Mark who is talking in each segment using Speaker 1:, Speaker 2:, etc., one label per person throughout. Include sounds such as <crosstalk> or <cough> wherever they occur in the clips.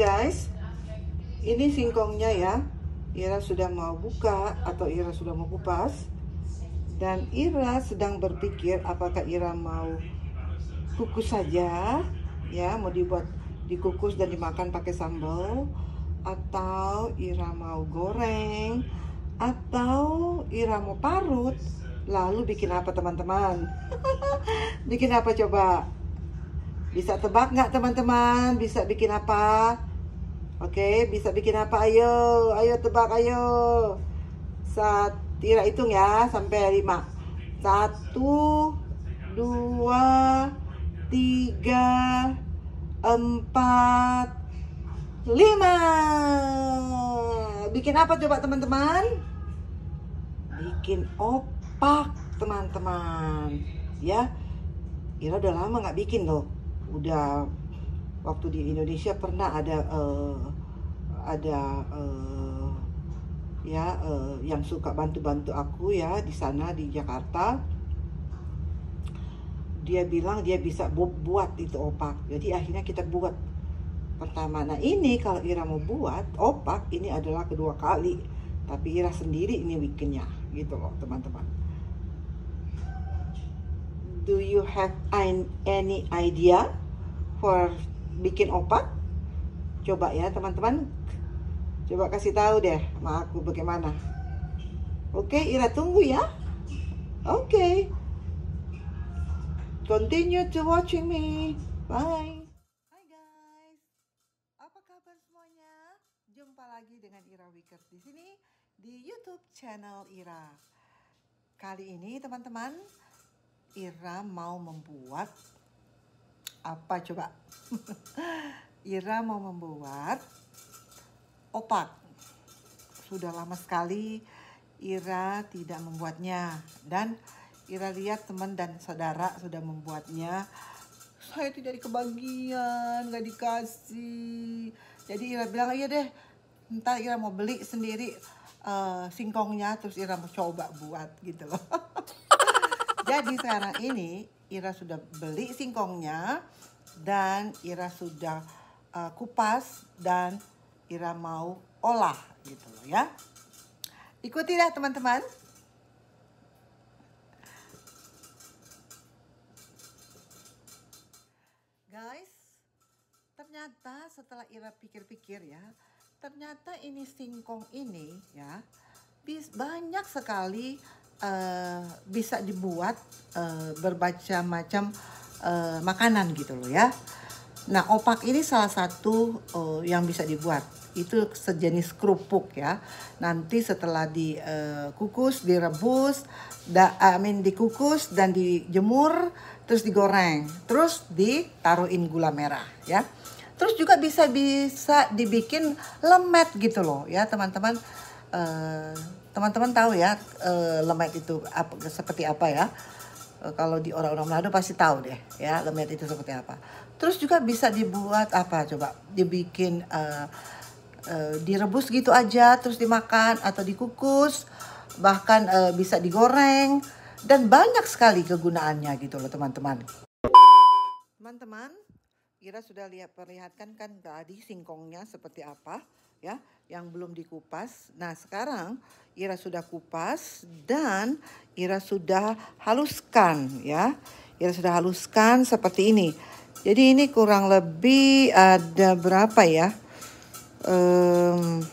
Speaker 1: guys, ini singkongnya ya. Ira sudah mau buka atau Ira sudah mau kupas. Dan Ira sedang berpikir apakah Ira mau kukus saja, ya, mau dibuat dikukus dan dimakan pakai sambal atau Ira mau goreng atau Ira mau parut lalu bikin apa teman-teman <laughs> bikin apa coba bisa tebak nggak teman-teman? Bisa bikin apa? Oke, bisa bikin apa? Ayo, ayo tebak, ayo. Saat Tira hitung ya sampai lima. Satu, dua, tiga, empat, lima. Bikin apa coba teman-teman? Bikin opak teman-teman. Ya, Ira udah lama nggak bikin loh udah waktu di Indonesia pernah ada uh, ada uh, ya uh, yang suka bantu-bantu aku ya di sana di Jakarta. Dia bilang dia bisa bu buat itu opak. Jadi akhirnya kita buat pertama. Nah ini kalau Ira mau buat opak ini adalah kedua kali. Tapi Ira sendiri ini bikinnya gitu loh teman-teman. Do you have any idea for bikin opak? Coba ya teman-teman. Coba kasih tahu deh sama aku bagaimana. Oke, Ira tunggu ya. Oke. Continue to watching me. Bye. Hai guys. Apa kabar semuanya? Jumpa lagi dengan Ira Wickers di sini di YouTube channel Ira. Kali ini teman-teman, Ira mau membuat apa coba? <laughs> Ira mau membuat opak. Sudah lama sekali Ira tidak membuatnya dan Ira lihat teman dan saudara sudah membuatnya. Saya tidak kebagian, nggak dikasih. Jadi Ira bilang iya deh, entar Ira mau beli sendiri uh, singkongnya terus Ira mau coba buat gitu loh. <laughs> Jadi sekarang ini Ira sudah beli singkongnya dan Ira sudah uh, kupas dan Ira mau olah gitu loh ya. Ikutilah teman-teman. Guys, ternyata setelah Ira pikir-pikir ya, ternyata ini singkong ini ya, bis banyak sekali uh, bisa dibuat uh, berbaca macam uh, makanan gitu loh ya. Nah opak ini salah satu uh, yang bisa dibuat itu sejenis kerupuk ya. Nanti setelah dikukus, direbus, da, I mean dikukus dan dijemur, terus digoreng, terus ditaruhin gula merah ya. Terus juga bisa bisa dibikin lemet gitu loh ya teman-teman. Uh, teman-teman tahu ya uh, lemet itu apa, seperti apa ya kalau di orang-orang Manado pasti tahu deh ya lemet itu seperti apa terus juga bisa dibuat apa coba dibikin uh, uh, direbus gitu aja terus dimakan atau dikukus bahkan uh, bisa digoreng dan banyak sekali kegunaannya gitu loh teman-teman teman-teman Ira sudah lihat perlihatkan kan tadi singkongnya seperti apa ya yang belum dikupas. Nah, sekarang Ira sudah kupas dan Ira sudah haluskan ya. Ira sudah haluskan seperti ini. Jadi ini kurang lebih ada berapa ya? Um,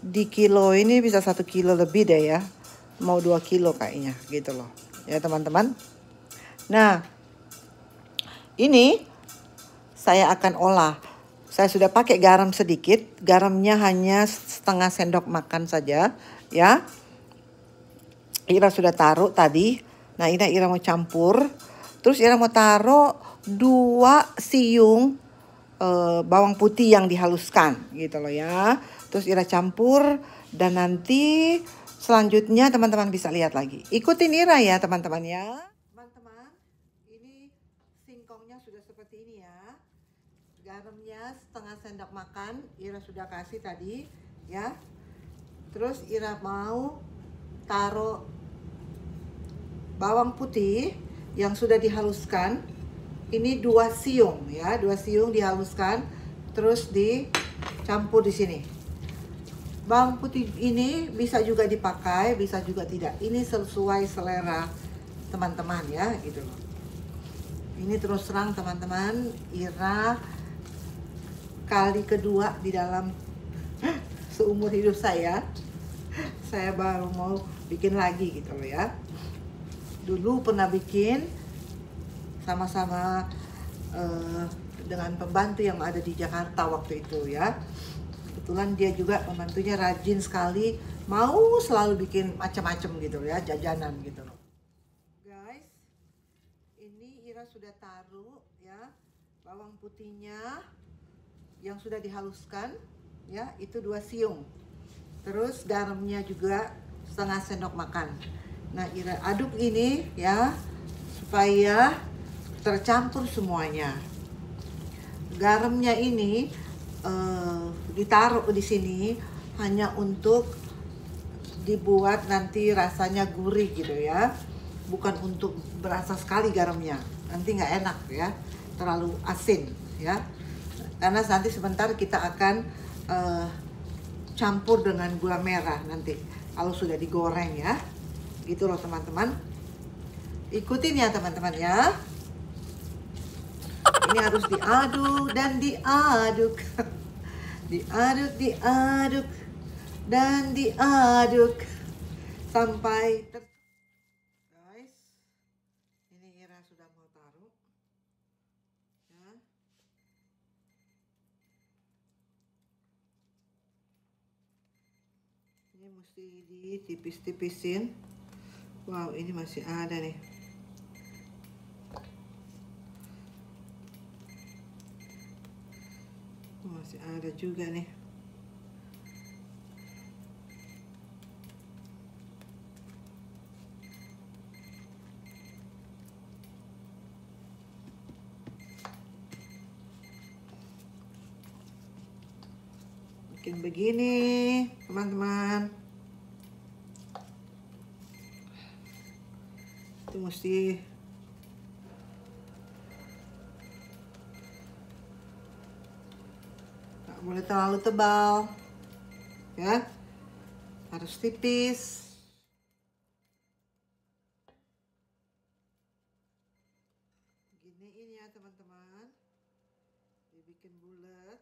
Speaker 1: di kilo ini bisa satu kilo lebih deh ya. Mau dua kilo kayaknya gitu loh. Ya teman-teman. Nah, ini saya akan olah saya sudah pakai garam sedikit, garamnya hanya setengah sendok makan saja, ya. Ira sudah taruh tadi. Nah, ini Ira mau campur. Terus Ira mau taruh dua siung uh, bawang putih yang dihaluskan, gitu loh ya. Terus Ira campur dan nanti selanjutnya teman-teman bisa lihat lagi. Ikutin Ira ya, teman-teman ya. Teman-teman, ini singkongnya sudah seperti ini ya garamnya setengah sendok makan Ira sudah kasih tadi ya terus Ira mau taruh bawang putih yang sudah dihaluskan ini dua siung ya, dua siung dihaluskan terus dicampur di sini. Bawang putih ini bisa juga dipakai, bisa juga tidak. Ini sesuai selera teman-teman ya, gitu loh. Ini terus terang teman-teman, Ira kali kedua di dalam <laughs> seumur hidup saya saya baru mau bikin lagi gitu loh ya dulu pernah bikin sama-sama uh, dengan pembantu yang ada di Jakarta waktu itu ya. Kebetulan dia juga pembantunya rajin sekali mau selalu bikin macam-macam gitu ya jajanan gitu. Guys ini Ira sudah taruh ya bawang putihnya yang sudah dihaluskan ya itu dua siung. Terus garamnya juga setengah sendok makan. Nah Ira aduk ini ya supaya tercampur semuanya. Garamnya ini uh, ditaruh di sini hanya untuk dibuat nanti rasanya gurih gitu ya. Bukan untuk berasa sekali garamnya. Nanti nggak enak ya. Terlalu asin ya. Karena nanti sebentar kita akan uh, campur dengan gula merah nanti. Kalau sudah digoreng ya. Gitu loh teman-teman. Ikutin ya teman-teman ya ini harus diaduk dan diaduk. <laughs> Diaduk diaduk dan diaduk. Sampai ter mesti ditipis-tipisin. Wow ini masih ada nih masih ada juga nih. Bikin begini teman-teman. Itu mesti boleh terlalu tebal. Ya. Harus tipis. Giniin ya teman-teman. Dibikin bulat.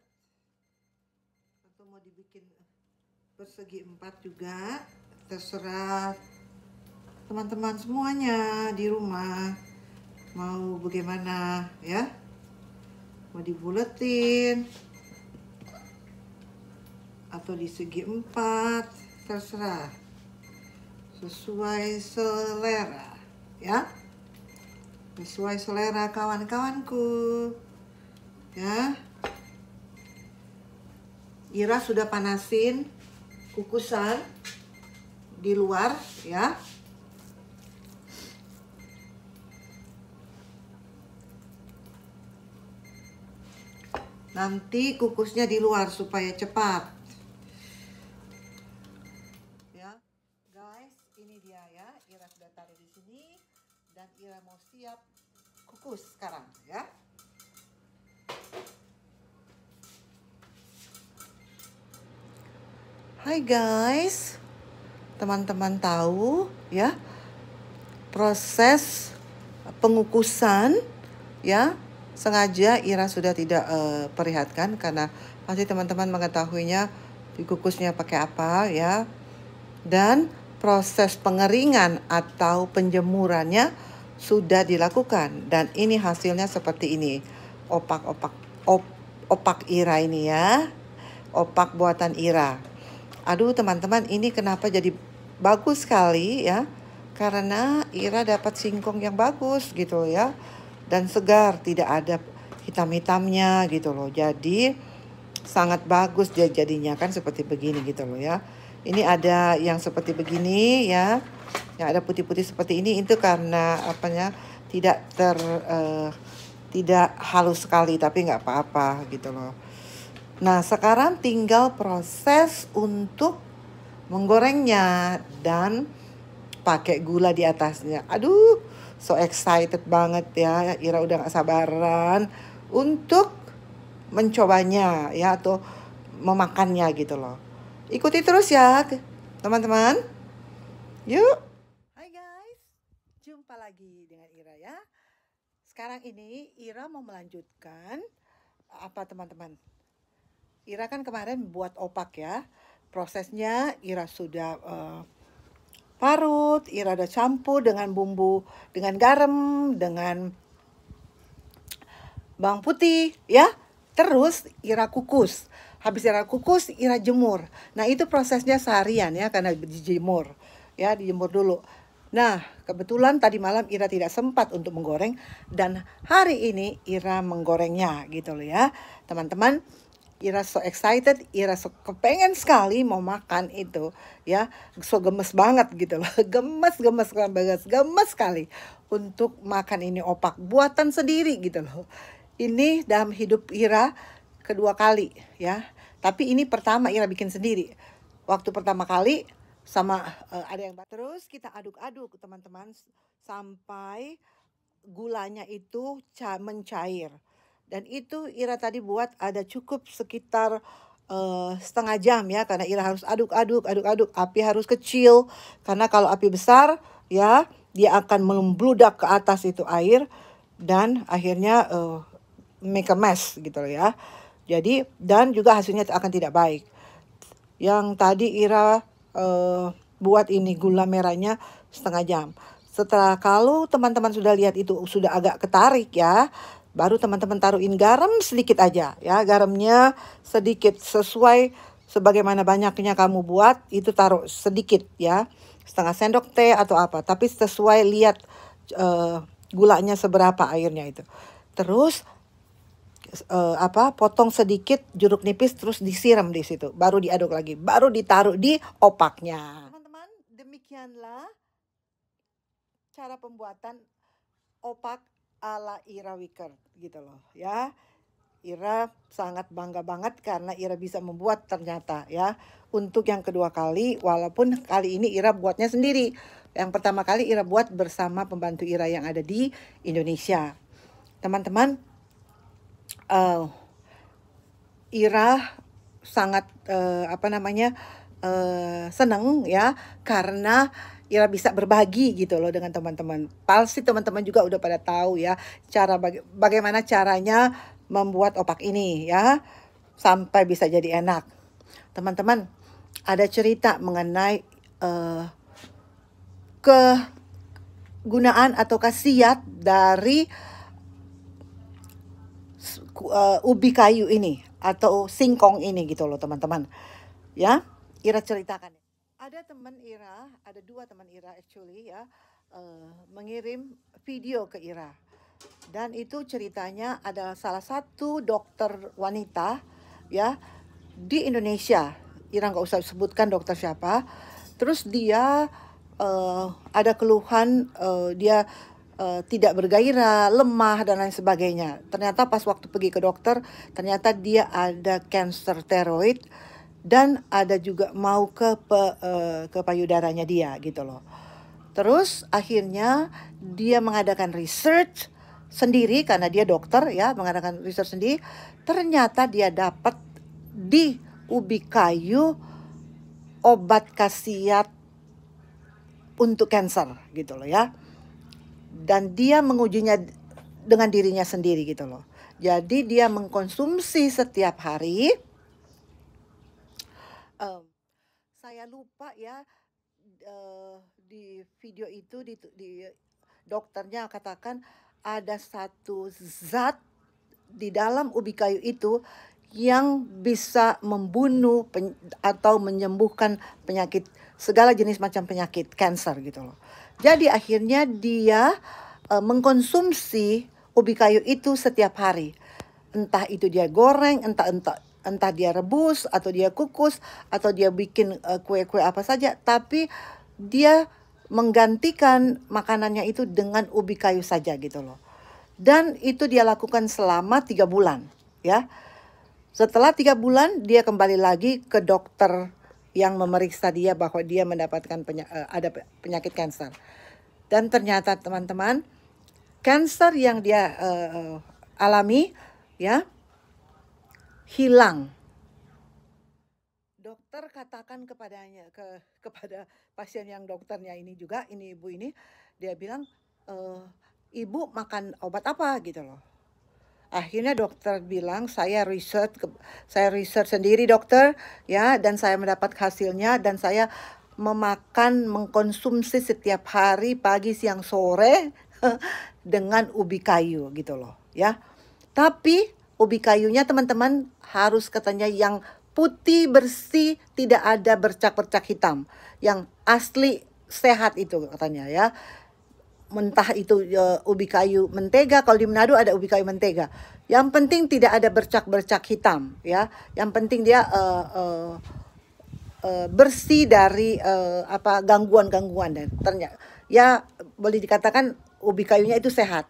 Speaker 1: Atau mau dibikin persegi empat juga terserah teman-teman semuanya di rumah mau bagaimana ya. Mau dibuletin atau di segi empat terserah. Sesuai selera ya. Sesuai selera kawan-kawanku ya. Ira sudah panasin kukusan di luar ya. Nanti kukusnya di luar supaya cepat. Kukus sekarang ya. Hai guys, teman-teman tahu ya proses pengukusan ya sengaja Ira sudah tidak uh, perlihatkan karena pasti teman-teman mengetahuinya dikukusnya pakai apa ya. Dan proses pengeringan atau penjemurannya sudah dilakukan dan ini hasilnya seperti ini. Opak-opak op, opak Ira ini ya. Opak buatan Ira. Aduh teman-teman ini kenapa jadi bagus sekali ya? Karena Ira dapat singkong yang bagus gitu ya dan segar, tidak ada hitam-hitamnya gitu loh. Jadi sangat bagus dia jadinya kan seperti begini gitu loh ya. Ini ada yang seperti begini ya. Yang ada putih-putih seperti ini itu karena apanya tidak ter uh, tidak halus sekali tapi nggak apa-apa gitu loh. Nah, sekarang tinggal proses untuk menggorengnya dan pakai gula di atasnya. Aduh, so excited banget ya. Ira udah gak sabaran untuk mencobanya ya atau memakannya gitu loh. Ikuti terus ya teman-teman. Yuk. Lagi dengan Ira ya. Sekarang ini Ira mau melanjutkan apa teman-teman? Ira kan kemarin buat opak ya. Prosesnya Ira sudah uh, parut, Ira ada campur dengan bumbu, dengan garam, dengan bawang putih ya. Terus Ira kukus. Habis Ira kukus, Ira jemur. Nah, itu prosesnya seharian ya karena dijemur. Ya, dijemur dulu. Nah, kebetulan tadi malam Ira tidak sempat untuk menggoreng dan hari ini Ira menggorengnya gitu loh ya. Teman-teman, Ira so excited, Ira so kepengen sekali mau makan itu ya, so gemes banget gitu loh, <laughs> gemes gemes gemes gemes sekali untuk makan ini opak buatan sendiri gitu loh. Ini dalam hidup Ira kedua kali ya, tapi ini pertama Ira bikin sendiri. Waktu pertama kali sama uh, ada yang terus kita aduk-aduk teman-teman sampai gulanya itu mencair dan itu Ira tadi buat ada cukup sekitar uh, setengah jam ya karena Ira harus aduk-aduk, aduk-aduk. Api harus kecil karena kalau api besar ya dia akan membludak ke atas itu air dan akhirnya uh, make a mess gitu loh ya. Jadi dan juga hasilnya akan tidak baik. Yang tadi Ira uh, buat ini gula merahnya setengah jam. Setelah kalau teman-teman sudah lihat itu sudah agak ketarik ya, Baru teman-teman taruhin garam sedikit aja ya. Garamnya sedikit sesuai sebagaimana banyaknya kamu buat itu taruh sedikit ya. Setengah sendok teh atau apa. Tapi sesuai lihat uh, gulanya seberapa airnya itu. Terus uh, apa potong sedikit jeruk nipis terus disiram di situ baru diaduk lagi baru ditaruh di opaknya teman-teman demikianlah cara pembuatan opak ala Ira Wicker gitu loh ya. Ira sangat bangga banget karena Ira bisa membuat ternyata ya. Untuk yang kedua kali walaupun kali ini Ira buatnya sendiri. Yang pertama kali Ira buat bersama pembantu Ira yang ada di Indonesia. Teman-teman uh, Ira sangat uh, apa namanya uh, senang ya karena Ira bisa berbagi gitu loh dengan teman-teman. Pasti teman-teman juga udah pada tahu ya cara baga bagaimana caranya membuat opak ini ya sampai bisa jadi enak. Teman-teman, ada cerita mengenai uh, kegunaan atau khasiat dari uh, ubi kayu ini atau singkong ini gitu loh teman-teman. Ya, Ira ceritakan ada teman Ira, ada dua teman Ira actually ya, uh, mengirim video ke Ira. Dan itu ceritanya adalah salah satu dokter wanita ya di Indonesia. Ira nggak usah sebutkan dokter siapa. Terus dia uh, ada keluhan uh, dia uh, tidak bergairah, lemah dan lain sebagainya. Ternyata pas waktu pergi ke dokter, ternyata dia ada cancer teroid dan ada juga mau ke pe, uh, ke payudaranya dia gitu loh. Terus akhirnya dia mengadakan research sendiri karena dia dokter ya, mengadakan research sendiri. Ternyata dia dapat di ubi kayu obat khasiat untuk cancer gitu loh ya. Dan dia mengujinya dengan dirinya sendiri gitu loh. Jadi dia mengkonsumsi setiap hari um, saya lupa ya uh, di video itu di, di dokternya katakan ada satu zat di dalam ubi kayu itu yang bisa membunuh atau menyembuhkan penyakit segala jenis macam penyakit kanker gitu loh. Jadi akhirnya dia uh, mengkonsumsi ubi kayu itu setiap hari. Entah itu dia goreng, entah entah entah dia rebus atau dia kukus atau dia bikin eh, kue-kue apa saja. Tapi dia menggantikan makanannya itu dengan ubi kayu saja gitu loh. Dan itu dia lakukan selama tiga bulan ya. Setelah tiga bulan dia kembali lagi ke dokter yang memeriksa dia bahwa dia mendapatkan penya uh, ada penyakit kanker Dan ternyata teman-teman, kanker yang dia uh, alami ya hilang. Dokter katakan kepadanya ke kepada pasien yang dokternya ini juga ini ibu ini dia bilang e, ibu makan obat apa gitu loh. Akhirnya dokter bilang saya riset saya riset sendiri dokter ya dan saya mendapat hasilnya dan saya memakan mengkonsumsi setiap hari pagi siang sore <laughs> dengan ubi kayu gitu loh ya. Tapi ubi kayunya teman-teman harus katanya yang putih bersih tidak ada bercak-bercak hitam yang asli sehat itu katanya ya mentah itu uh, ubi kayu mentega. Kalau di Manado ada ubi kayu mentega. Yang penting tidak ada bercak-bercak hitam ya. Yang penting dia uh, uh, uh, bersih dari uh, apa gangguan-gangguan dan ternyata ya boleh dikatakan ubi kayunya itu sehat.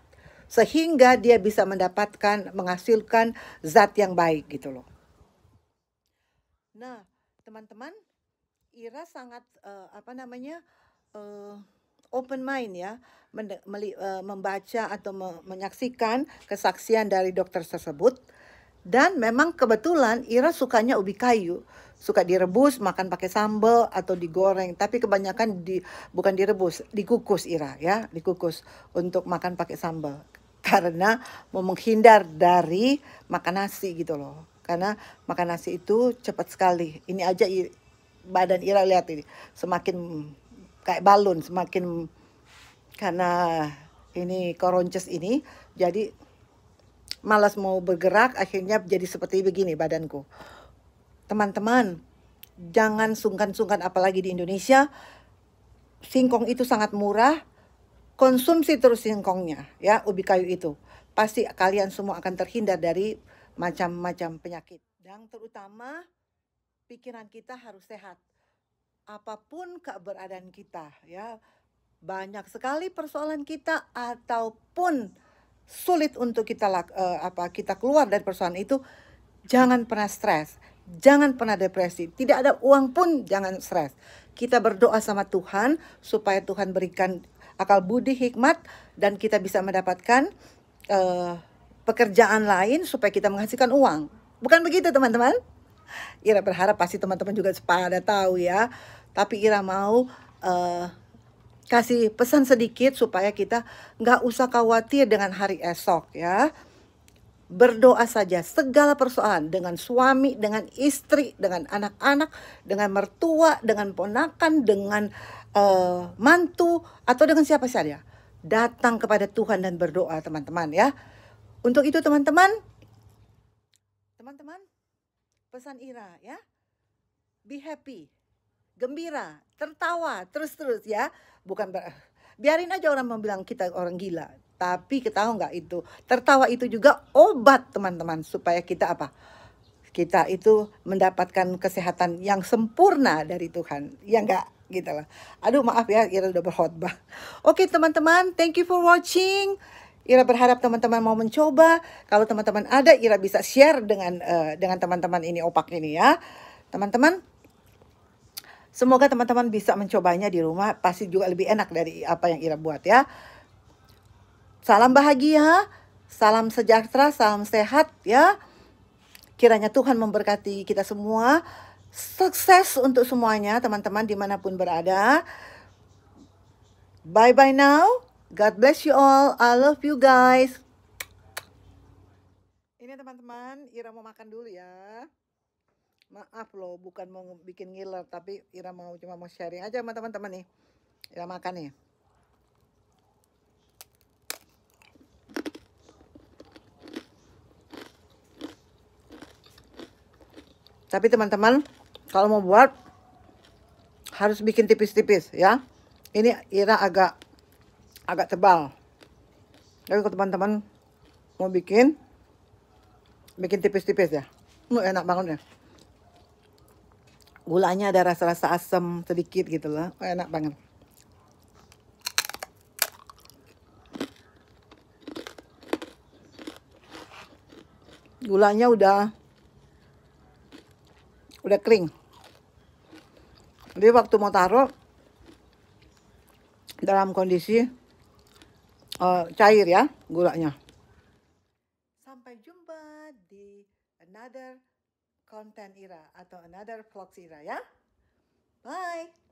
Speaker 1: Sehingga dia bisa mendapatkan menghasilkan zat yang baik gitu loh. Nah, teman-teman, Ira sangat uh, apa namanya uh, open mind ya uh, membaca atau me menyaksikan kesaksian dari dokter tersebut. Dan memang kebetulan Ira sukanya ubi kayu. Suka direbus makan pakai sambal atau digoreng. Tapi kebanyakan di bukan direbus dikukus Ira ya dikukus untuk makan pakai sambal. Karena mau menghindar dari makan nasi gitu loh. Karena makan nasi itu cepat sekali. Ini aja badan Ira lihat ini semakin kayak balon semakin karena ini koronces ini jadi malas mau bergerak akhirnya jadi seperti begini badanku. Teman-teman jangan sungkan-sungkan apalagi di Indonesia singkong itu sangat murah konsumsi terus singkongnya ya ubi kayu itu. Pasti kalian semua akan terhindar dari macam-macam penyakit. Dan terutama pikiran kita harus sehat apa pun keberadaan kita ya. Banyak sekali persoalan kita ataupun sulit untuk kita uh, apa kita keluar dari persoalan itu jangan pernah stres jangan pernah depresi. Tidak ada uang pun jangan stres. Kita berdoa sama Tuhan supaya Tuhan berikan akal budi hikmat dan kita bisa mendapatkan uh, pekerjaan lain supaya kita menghasilkan uang. Bukan begitu teman-teman? Ira berharap pasti teman-teman juga pada tahu ya tapi Ira mau uh, kasih pesan sedikit supaya kita nggak usah khawatir dengan hari esok ya. Berdoa saja segala persoalan dengan suami, dengan istri, dengan anak-anak, dengan mertua, dengan ponakan, dengan uh, mantu atau dengan siapa saja. Datang kepada Tuhan dan berdoa teman-teman ya. Untuk itu teman-teman, teman-teman pesan Ira ya. Be happy, gembira, tertawa terus-terus ya. Bukan biarin aja orang membilang kita orang gila tapi kita tahu nggak itu? Tertawa itu juga obat teman-teman supaya kita apa? Kita itu mendapatkan kesehatan yang sempurna dari Tuhan ya enggak gitu lah. Aduh maaf ya Ira udah berkhotbah. Oke teman-teman thank you for watching. Ira berharap teman-teman mau mencoba. Kalau teman-teman ada Ira bisa share dengan uh, dengan teman-teman ini opak ini ya. Teman-teman Semoga teman-teman bisa mencobanya di rumah, pasti juga lebih enak dari apa yang Ira buat ya. Salam bahagia, salam sejahtera, salam sehat ya. Kiranya Tuhan memberkati kita semua. Sukses untuk semuanya teman-teman di mana pun berada. Bye-bye now. God bless you all. I love you guys. Ini teman-teman, Ira mau makan dulu ya maaf loh bukan mau bikin ngiler tapi Ira mau cuma mau sharing aja sama teman-teman nih. Ira makan nih. Tapi teman-teman kalau mau buat harus bikin tipis-tipis ya. Ini Ira agak agak tebal. Tapi kalau teman-teman mau bikin bikin tipis-tipis ya. Enak banget ya gulanya ada rasa-rasa asam sedikit gitu loh. Oh, enak banget. Gulanya udah udah kering. Jadi waktu mau taruh
Speaker 2: dalam kondisi uh, cair ya gulanya.
Speaker 1: Sampai jumpa di another content era atau another vlogs era ya. Bye.